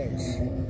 Face.